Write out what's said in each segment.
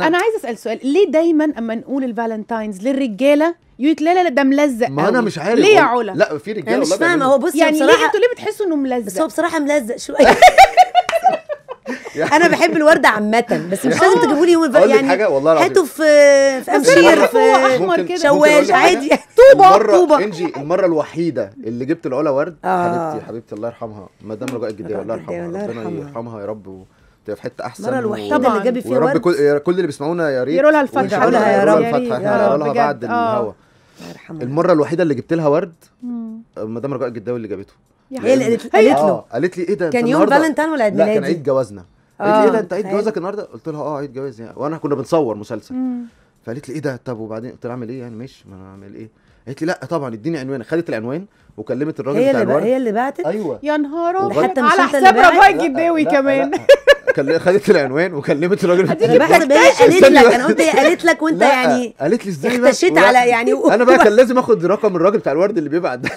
أنا عايزة أسأل سؤال ليه دايما أما نقول الفالنتاينز للرجالة يقول لك لا لا لا ده ملزق ما أنا. مش عارف ليه يا. علا لا في رجالة مش فاهمة. هو بصي يعني ليه بصراحه أنتوا ليه بتحسوا إنه بس هو ملزق بصراحة ملزق شوية أنا بحب الورد عامة بس مش لازم تجيبوا لي يوم يعني حاجة والله. هاتوا في في هو في شواج؟ عادي طوبة، المرة طوبة. إنجي المرة الوحيدة اللي جبت العلا ورد آه. حبيبتي حبيبتي الله يرحمها مدام رجاء الجدية الله يرحمها ربنا يرحمها. يرحمها يا رب وتبقى في حتة أحسن المره و- الوحيده. اللي جابت فيها ورد كل كل اللي بيسمعونا يا ريت يقروا لها لها يا رب. يا رب. بعد آه. الهوا المرة الوحيدة اللي جبت لها ورد. مدام رجاء الجداوي اللي جابته هي اللي. قالت له آه قالت لي إيه ده كان يوم فالنتين ولا عيد لا كان ميلادي؟ عيد جوازنا آه، قالت لي إيه ده أنت عيد تخيل. جوازك النهارده قلت لها آه عيد جوازي يعني. وأنا كنا بنصور مسلسل. فقالت لي إيه ده طب وبعدين قلت لها أعمل إيه يعني ماشي ما أنا أعمل إيه قالت لي لا طبعا اديني عنوان خدت العنوان وكلمت الراجل هي بتاع الورد هي اللي بعتت أيوه يا نهار. أبيض على حساب؟ رجاء الجداوي كمان خدت العنوان وكلمت الراجل أنا بحسب هي قالت لك بقى. أنا قلت هي قالت لك وأنت لا، يعني قالت لي إزاي بقى؟ اختشيت على يعني أنا بقى كان لازم آخد رقم الراجل بتاع الورد اللي بيبعت ده.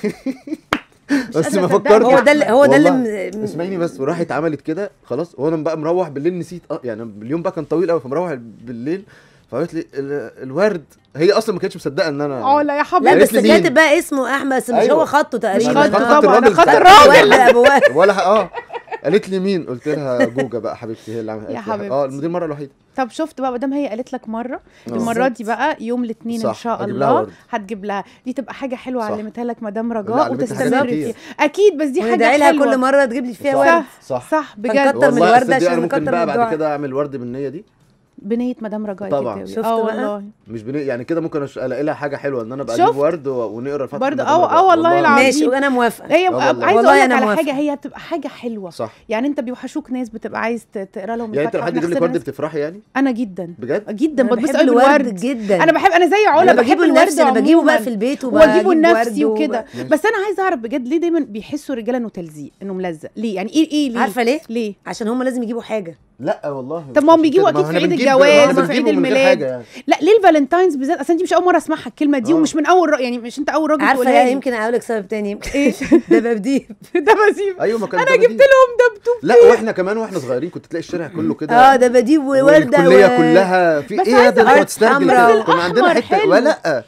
بس ما. فكرتش. هو ده اللي هو ده اللي اسمعيني بس وراحت عملت كده خلاص. وأنا بقى مروح بالليل نسيت آه يعني اليوم بقى كان طويل قوي فمروح بالليل. فقالت لي ال- الورد هي أصلا ما كانتش مصدقة إن أنا آه لا يا لا حبيبي قالت بس؟ كاتب بقى اسمه أحمد بس مش أيوة. هو خطه تقريبا. مش خط خط طبعا الراجل خط الراجل. ولا آه. قالت لي مين قلت لها جوجا بقى حبيبتي هي اللي عملت يا حبيبتي. آه دي المرة الوحيدة طب شفت بقى مادام هي قالت لك مرة آه. المرة دي بقى يوم الاثنين إن شاء الله. هتجيب لها دي تبقى حاجة حلوة. علمتها لك مدام رجاء وتستمر. فيها أكيد بس دي حاجة وندعي لها حلوة كل مرة تجيب لي فيها صح. ورد صح صح صح بجد من والله الورد تصدقي عشان نكتر بقى من بعد الدعاء. كده أعمل ورد بالنية دي بنية مدام رجاء طبعاً. شفت آه بقى؟ والله. مش بنيه يعني كده ممكن ألاقي لها حاجة حلوة إن أنا أبقى؟ أجيب ورد ونقرأ الفاتحه برضه آه. آه والله العظيم. ماشي وأنا موافقة. هي والله. عايزة والله أقول لك أنا على موافقة. حاجة هي بتبقى حاجة حلوة. صح. يعني أنت بيوحشوك ناس بتبقى عايز تقرأ لهم يعني انت لو. حد يجيب لك ورد بتفرحي يعني؟ أنا جدا. بجد؟ جدا. بتبص قوي الورد جدا. أنا بحب أنا زي علا بحب الورد أنا بجيبه بقى. في البيت واجيبه وبجيب لنفسي وكده. بس أنا عايزة أعرف بجد ليه دايما بيحسوا الرجاله إنه تلزيق إنه ملزق؟ ليه؟ يعني إيه إيه ليه؟ عارفة ليه؟ ليه؟ عشان هم لازم يجيبوا حاجة. لا والله طب ما هم مش بيجيبوا ما في عيد الجواز وفي عيد الميلاد. يعني. لا ليه ال Valentine's بالذات أصلا دي مش أول مرة أسمعها الكلمة دي آه. ومش من أول رأي يعني مش أنت أول راجل عارفة يا. يمكن أقول لك سبب تاني إيه ببديب ده بسيب أيوه ما كان أنا جبت. لهم دبدوب لا وإحنا كمان وإحنا صغيرين كنت تلاقي الشارع كله كده آه ده بديب وورده والكلية و- كلها في إيه عايزة ده انت. كده. كنا عندنا حتة. ولا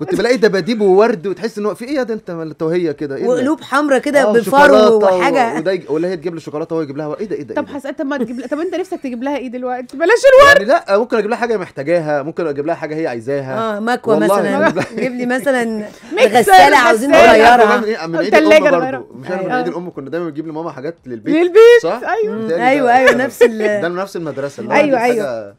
كنت بلاقي دباديب وورد وتحس إن هو في إيه يا ده أنت توهية كده إيه؟ وقلوب حمراء كده آه، بفرو وحاجة وده يج- ولا هي تجيب لي شوكولاتة وهو يجيب لها. إيه ده إيه ده طب إيه ده؟ حس طب ما تجيب لها طب أنت نفسك تجيب لها إيه دلوقتي بلاش الورد يعني لا ممكن أجيب لها حاجة محتاجاها ممكن أجيب لها حاجة هي عايزاها آه مكوى والله مثلا لها- جيب لي مثلا غسالة عاوزين. نغيرها من إيه؟ من عيد التلاجة الام. برضه مش عارف من. عيد الأم كنا دايما بنجيب لماما حاجات للبيت للبيت صح؟ أيوه أيوه أيوه نفس ال ده نفس المدرسة اللي هو